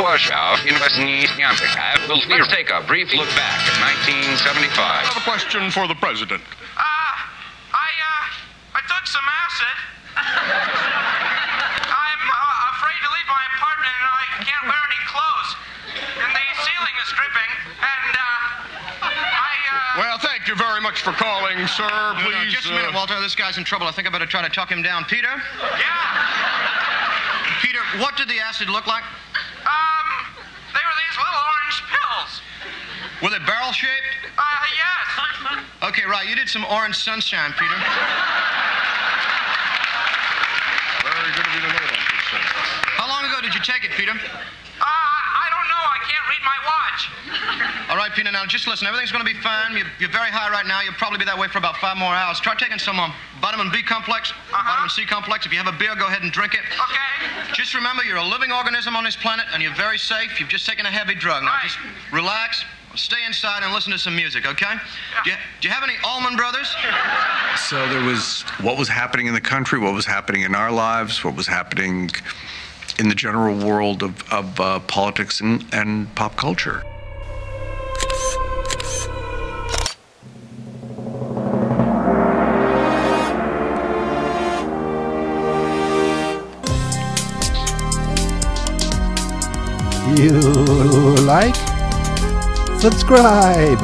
Warsaw in Western Africa. Let's take a brief look back at 1975. I have a question for the president. Uh, I, uh, I took some acid. I'm uh, afraid to leave my apartment and I can't wear any clothes. And the ceiling is dripping. And, uh, I, uh. Well, thank you very much for calling, sir. No, no, Please. just a minute, uh, Walter. This guy's in trouble. I think I better try to talk him down. Peter? Yeah. Peter, what did the acid look like? Shaped? Uh, yes. Okay, right. You did some orange sunshine, Peter. Very good of you to know that, good sir. How long ago did you take it, Peter? Uh, I don't know. I can't read my watch. All right, Peter. Now, just listen. Everything's going to be fine. You're, you're very high right now. You'll probably be that way for about five more hours. Try taking some um, vitamin B complex, vitamin C complex. If you have a beer, go ahead and drink it. Okay. Just remember, you're a living organism on this planet, and you're very safe. You've just taken a heavy drug. Now, Right. just relax, stay inside, and listen to some music, okay? Do, you, do you have any Allman Brothers? So there was what was happening in the country, what was happening in our lives, what was happening in the general world of, of uh, politics and, and pop culture. You like? subscribe.